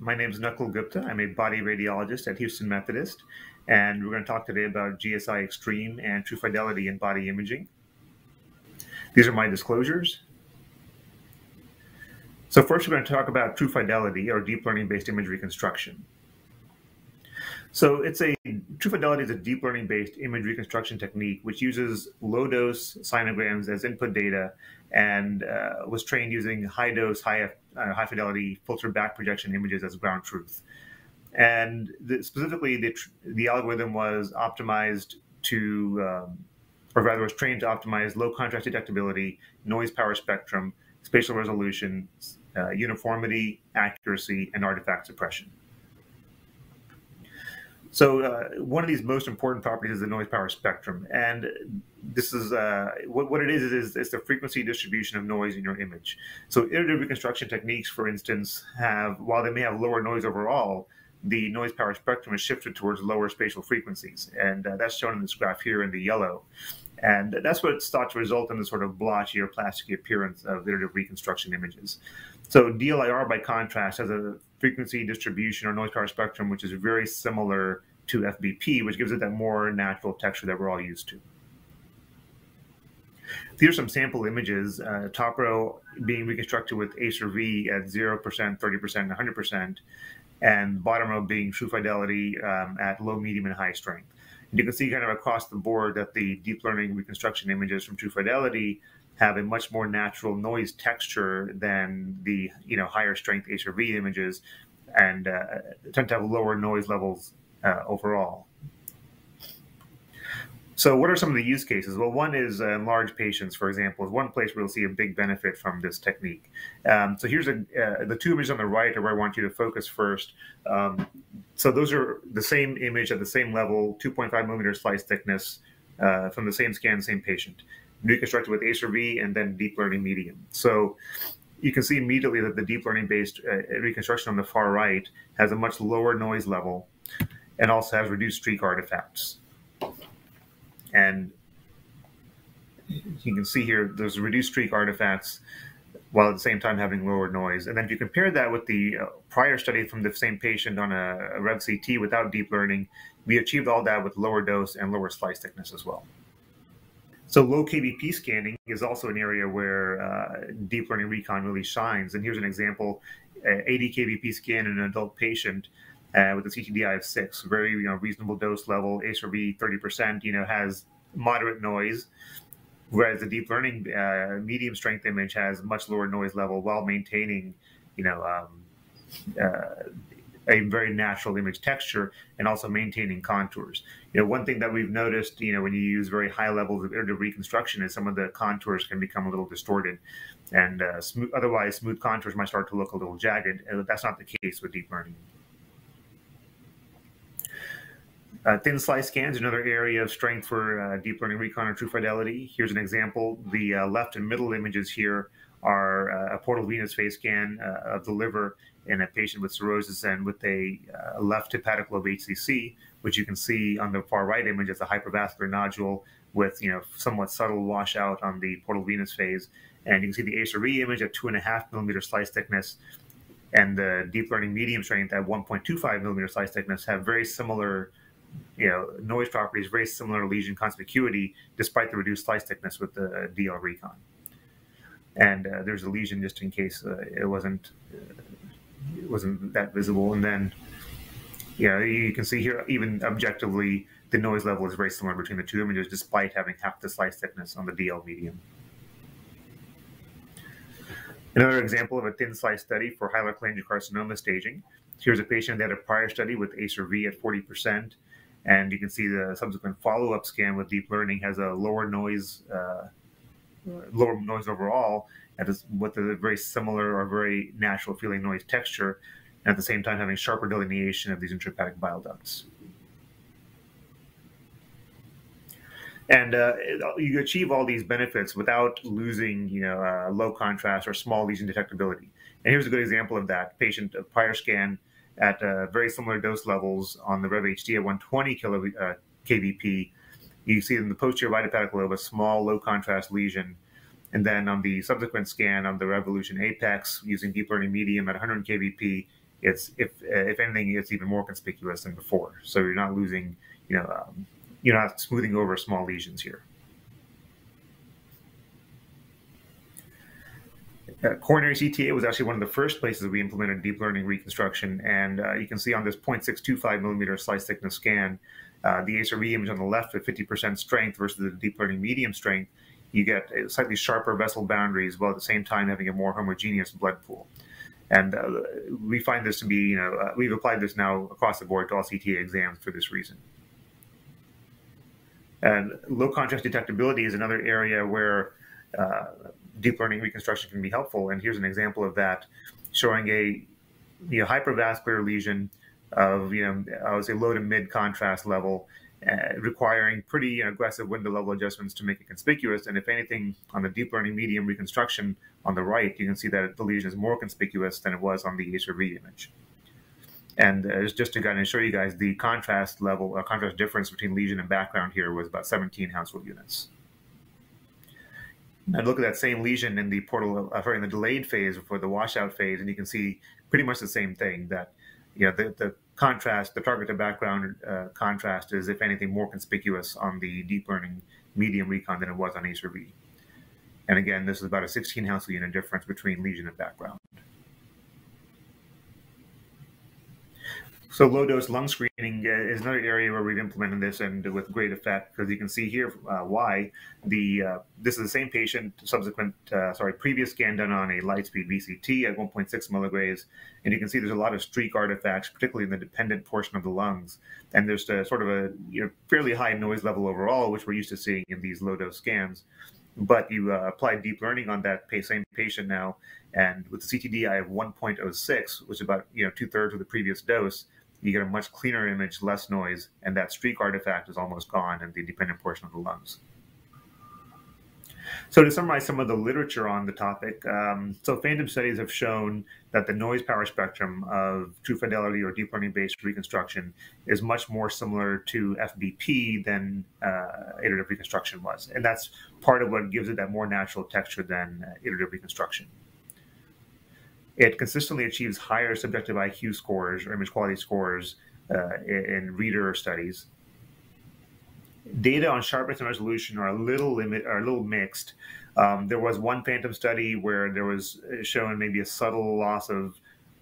My name is Nakul Gupta. I'm a body radiologist at Houston Methodist, and we're going to talk today about GSI Xtream and True Fidelity in body imaging. These are my disclosures. So first, we're going to talk about True Fidelity, or deep learning-based image reconstruction. So it's a True Fidelity is a deep learning-based image reconstruction technique which uses low-dose sinograms as input data and uh, was trained using high-dose, high, uh, high fidelity filtered back projection images as ground truth. And the, specifically, the, the algorithm was optimized to, um, or rather, was trained to optimize low contrast detectability, noise power spectrum, spatial resolution, uh, uniformity, accuracy, and artifact suppression. So uh, one of these most important properties is the noise power spectrum, and this is uh, what, what it is, is is the frequency distribution of noise in your image. So iterative reconstruction techniques, for instance, have while they may have lower noise overall, the noise power spectrum is shifted towards lower spatial frequencies, and uh, that's shown in this graph here in the yellow. And that's what thought to result in the sort of blotchy or plasticky appearance of iterative reconstruction images. So DLIR, by contrast, has a frequency distribution or noise power spectrum, which is very similar to FBP, which gives it that more natural texture that we're all used to. These are some sample images, uh, top row being reconstructed with ASiR-V at 0%, 30%, 100%, and bottom row being true fidelity um, at low, medium, and high strength. And you can see kind of across the board that the deep learning reconstruction images from true fidelity have a much more natural noise texture than the you know higher strength ASiR-V images, and uh, tend to have lower noise levels uh, overall. So, what are some of the use cases? Well, one is uh, large patients, for example, is one place where you'll see a big benefit from this technique. Um, so, here's a, uh, the two images on the right are where I want you to focus first. Um, so, those are the same image at the same level, 2.5 millimeter slice thickness uh, from the same scan, same patient reconstructed with ASiR-V and then deep learning medium. So you can see immediately that the deep learning based uh, reconstruction on the far right has a much lower noise level and also has reduced streak artifacts. And you can see here there's reduced streak artifacts while at the same time having lower noise. And then if you compare that with the uh, prior study from the same patient on a, a Rev CT without deep learning, we achieved all that with lower dose and lower slice thickness as well. So low kVp scanning is also an area where uh, deep learning recon really shines. And here's an example: uh, 80 kVp scan in an adult patient uh, with a CTDI of six, very you know reasonable dose level. ASiR-V 30%, you know, has moderate noise, whereas the deep learning uh, medium strength image has much lower noise level while maintaining, you know, um, uh, a very natural image texture and also maintaining contours. You know, one thing that we've noticed, you know, when you use very high levels of iterative reconstruction is some of the contours can become a little distorted and uh, smooth, otherwise smooth contours might start to look a little jagged. And That's not the case with deep learning. Uh, thin slice scans, another area of strength for uh, deep learning recon or true fidelity. Here's an example. The uh, left and middle images here are uh, a portal venous phase scan uh, of the liver in a patient with cirrhosis and with a uh, left hepatic lobe HCC, which you can see on the far right image as a hypervascular nodule with you know somewhat subtle washout on the portal venous phase. And you can see the ASiR-V image at two and a half millimeter slice thickness and the deep learning medium strength at 1.25 millimeter slice thickness have very similar you know noise properties, very similar lesion conspicuity, despite the reduced slice thickness with the DL recon. And uh, there's a lesion just in case uh, it wasn't uh, wasn't that visible. And then, yeah, you can see here, even objectively, the noise level is very similar between the two images, despite having half the slice thickness on the DL medium. Another example of a thin slice study for hilar cholangiocarcinoma staging. Here's a patient that had a prior study with ASiR-V at 40%, and you can see the subsequent follow-up scan with deep learning has a lower noise, uh, lower noise overall, with a very similar or very natural feeling noise texture, and at the same time having sharper delineation of these intrahepatic bile ducts. And uh, you achieve all these benefits without losing, you know, uh, low contrast or small lesion detectability. And here's a good example of that: patient a prior scan at uh, very similar dose levels on the Rev HD at 120 kilo, uh, kVp. You see in the posterior right hepatic lobe a small low contrast lesion and then on the subsequent scan on the Revolution Apex using deep learning medium at 100 kVp, it's if if anything, it's even more conspicuous than before. So you're not losing, you know, um, you're not smoothing over small lesions here. Uh, coronary CTA was actually one of the first places we implemented deep learning reconstruction, and uh, you can see on this 0.625 millimeter slice thickness scan, uh, the ASiR-V image on the left with 50% strength versus the deep learning medium strength, you get slightly sharper vessel boundaries while at the same time having a more homogeneous blood pool. And uh, we find this to be, you know, uh, we've applied this now across the board to all CTA exams for this reason. And low contrast detectability is another area where uh, deep learning reconstruction can be helpful. And here's an example of that, showing a you know, hypervascular lesion of you know I would say low to mid contrast level, uh, requiring pretty aggressive window level adjustments to make it conspicuous. And if anything, on the deep learning medium reconstruction on the right, you can see that the lesion is more conspicuous than it was on the ASiR-V image. And uh, just to kind of show you guys the contrast level, uh, contrast difference between lesion and background here was about 17 Hounsfield units. And look at that same lesion in the portal, uh, in the delayed phase for the washout phase, and you can see pretty much the same thing. That you know the, the contrast, the target to background uh, contrast is, if anything, more conspicuous on the deep learning medium recon than it was on ASiR-V. And again, this is about a 16 Hounsfield unit difference between lesion and background. So low dose lung screening uh, is another area where we've implemented this and with great effect because you can see here uh, why the uh, this is the same patient subsequent uh, sorry previous scan done on a Lightspeed VCT at 1.6 milligrays and you can see there's a lot of streak artifacts particularly in the dependent portion of the lungs and there's a, sort of a you know, fairly high noise level overall which we're used to seeing in these low dose scans. But you uh, apply deep learning on that same patient now and with the CTD I have 1.06 which is about you know two thirds of the previous dose you get a much cleaner image, less noise, and that streak artifact is almost gone in the dependent portion of the lungs. So to summarize some of the literature on the topic, um, so phantom studies have shown that the noise power spectrum of true fidelity or deep learning based reconstruction is much more similar to FBP than uh, iterative reconstruction was. And that's part of what gives it that more natural texture than uh, iterative reconstruction. It consistently achieves higher subjective IQ scores or image quality scores uh, in reader studies. Data on sharpness and resolution are a little limit are a little mixed. Um, there was one phantom study where there was shown maybe a subtle loss of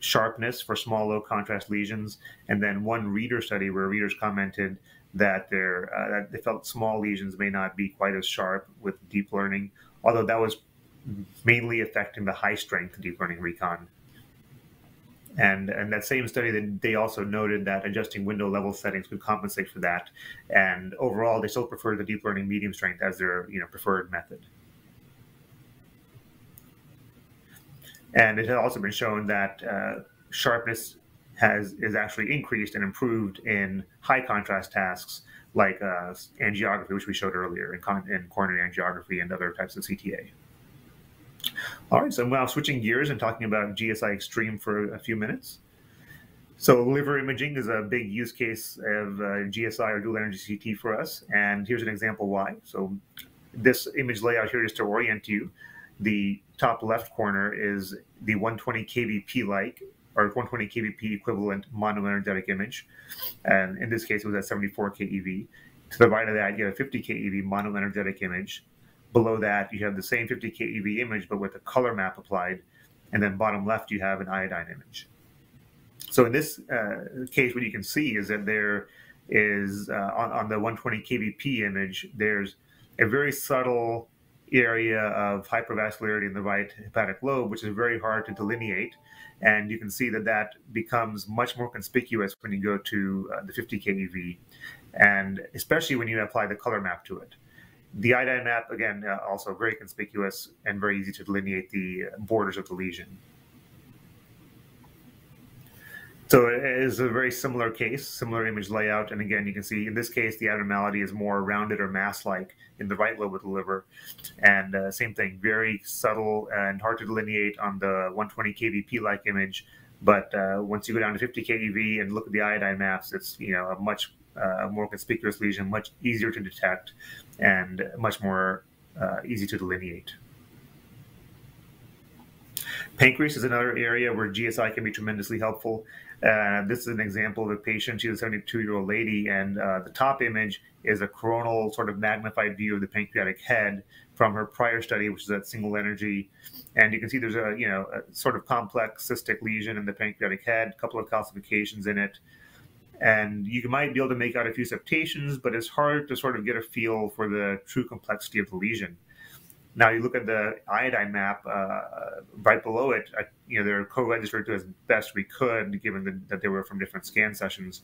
sharpness for small low contrast lesions, and then one reader study where readers commented that, uh, that they felt small lesions may not be quite as sharp with deep learning, although that was mainly affecting the high strength deep learning recon. And, and that same study, that they also noted that adjusting window level settings could compensate for that. And overall, they still prefer the deep learning medium strength as their you know preferred method. And it has also been shown that uh, sharpness has is actually increased and improved in high contrast tasks like uh, angiography, which we showed earlier in, in coronary angiography and other types of CTA. All right, so now switching gears and talking about GSI Xtream for a few minutes. So liver imaging is a big use case of uh, GSI or dual energy CT for us, and here's an example why. So this image layout here is to orient you. The top left corner is the 120 kVp like or 120 kVp equivalent monoenergetic image, and in this case it was at 74 keV. To the right of that, you have a 50 keV monoenergetic image Below that, you have the same 50 keV image, but with a color map applied. And then bottom left, you have an iodine image. So in this uh, case, what you can see is that there is, uh, on, on the 120 kVp image, there's a very subtle area of hypervascularity in the right hepatic lobe, which is very hard to delineate. And you can see that that becomes much more conspicuous when you go to uh, the 50 keV, and especially when you apply the color map to it. The iodine map, again, uh, also very conspicuous and very easy to delineate the borders of the lesion. So it is a very similar case, similar image layout. And again, you can see in this case, the abnormality is more rounded or mass-like in the right lobe of the liver. And uh, same thing, very subtle and hard to delineate on the 120 kVp-like image. But uh, once you go down to 50 kV and look at the iodine maps, it's you know a much uh, more conspicuous lesion, much easier to detect, and much more uh, easy to delineate. Pancreas is another area where GSI can be tremendously helpful. Uh, this is an example of a patient. She's a 72 year old lady, and uh, the top image is a coronal sort of magnified view of the pancreatic head from her prior study, which is at single energy. And you can see there's a you know a sort of complex cystic lesion in the pancreatic head, a couple of calcifications in it, and you might be able to make out a few septations, but it's hard to sort of get a feel for the true complexity of the lesion. Now you look at the iodine map uh, right below it. I, you know they're co-registered to as best we could, given the, that they were from different scan sessions.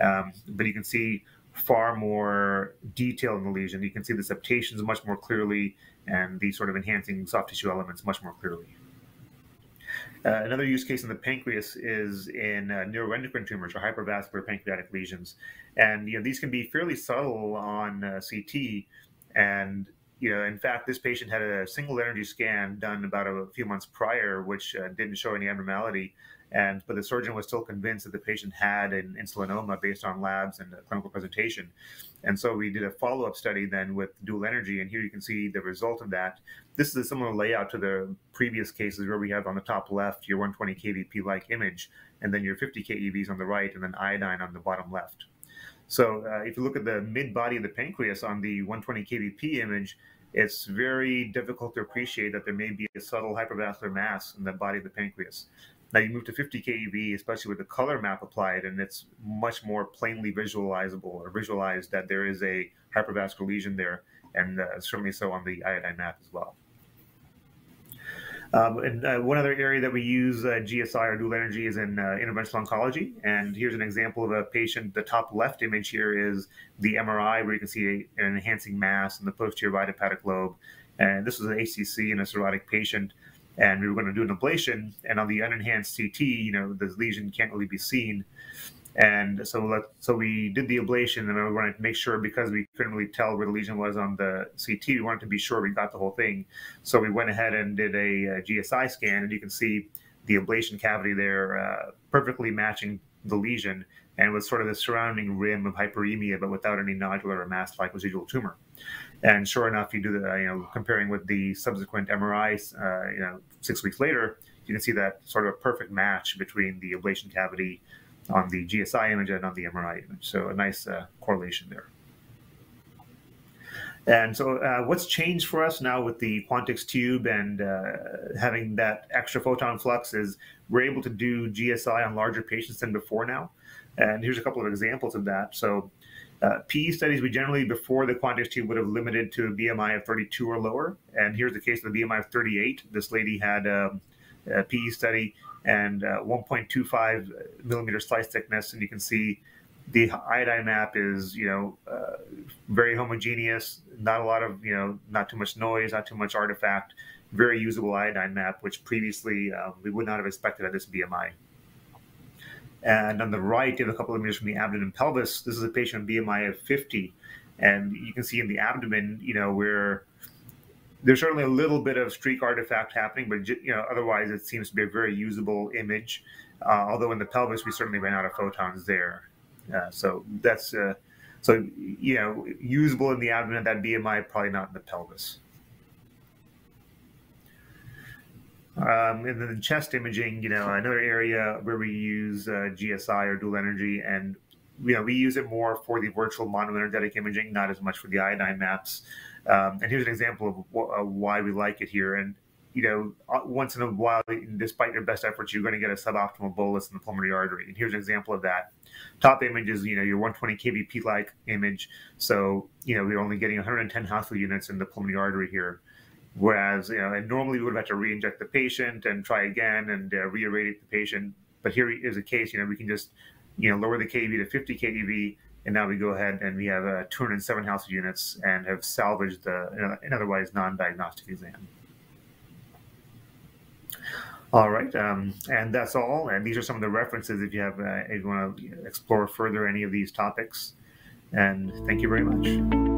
Um, but you can see far more detail in the lesion. You can see the septations much more clearly, and the sort of enhancing soft tissue elements much more clearly. Uh, another use case in the pancreas is in uh, neuroendocrine tumors or hypervascular pancreatic lesions, and you know these can be fairly subtle on uh, CT, and you know, in fact, this patient had a single energy scan done about a few months prior, which uh, didn't show any abnormality. And but the surgeon was still convinced that the patient had an insulinoma based on labs and clinical presentation. And so we did a follow-up study then with dual energy, and here you can see the result of that. This is a similar layout to the previous cases where we have on the top left your 120 kVp-like image, and then your 50 keVs on the right, and then iodine on the bottom left. So uh, if you look at the mid body of the pancreas on the 120 kVp image, it's very difficult to appreciate that there may be a subtle hypervascular mass in the body of the pancreas. Now you move to 50 keV, especially with the color map applied, and it's much more plainly visualizable or visualized that there is a hypervascular lesion there, and uh, certainly so on the iodine map as well. Um, and uh, one other area that we use uh, GSI or dual energy is in uh, interventional oncology. And here's an example of a patient. The top left image here is the MRI, where you can see a, an enhancing mass in the posterior right hepatic lobe. And this was an HCC in a cirrhotic patient. And we were going to do an ablation. And on the unenhanced CT, you know, the lesion can't really be seen. And so, let, so we did the ablation, and we wanted to make sure because we couldn't really tell where the lesion was on the CT, we wanted to be sure we got the whole thing. So we went ahead and did a, a GSI scan, and you can see the ablation cavity there, uh, perfectly matching the lesion, and with sort of the surrounding rim of hyperemia, but without any nodular or mass-like residual tumor. And sure enough, you do the, you know, comparing with the subsequent MRIs, uh, you know, six weeks later, you can see that sort of a perfect match between the ablation cavity on the GSI image and on the MRI image. So a nice uh, correlation there. And so, uh, what's changed for us now with the Quantix tube and uh, having that extra photon flux is we're able to do GSI on larger patients than before now. And here's a couple of examples of that. So, uh, PE studies we generally before the Quantix tube would have limited to a BMI of 32 or lower. And here's the case of the BMI of 38. This lady had um, a PE study and uh, 1.25 millimeter slice thickness, and you can see the iodine map is you know uh, very homogeneous, not a lot of you know not too much noise, not too much artifact, very usable iodine map, which previously um, we would not have expected at this BMI. And on the right, you have a couple of images from the abdomen and pelvis. This is a patient with BMI of 50, and you can see in the abdomen, you know, where there's certainly a little bit of streak artifact happening, but you know, otherwise it seems to be a very usable image. Uh, although in the pelvis, we certainly ran out of photons there. Uh, so that's uh, so you know usable in the abdomen. That BMI probably not in the pelvis. Um, and then the chest imaging, you know, another area where we use uh, GSI or dual energy, and you know we use it more for the virtual monoenergetic imaging, not as much for the iodine maps. Um, and here's an example of uh, why we like it here. And you know, uh, once in a while, despite your best efforts, you're going to get a suboptimal bolus in the pulmonary artery. And here's an example of that. Top image is, you know, your 120 kVp like image. So, you know, we're only getting 110 Hounsfield units in the pulmonary artery here. Whereas, you know, and normally we would have had to re-inject the patient and try again and uh, re-irradiate the patient. But here is a case, you know, we can just, you know, lower the kV to 50 kV and now we go ahead and we have uh, 207 Hounsfield units and have salvaged the, an otherwise non-diagnostic exam. All right, um, and that's all. And these are some of the references if you have uh, if you want to explore further any of these topics. And thank you very much.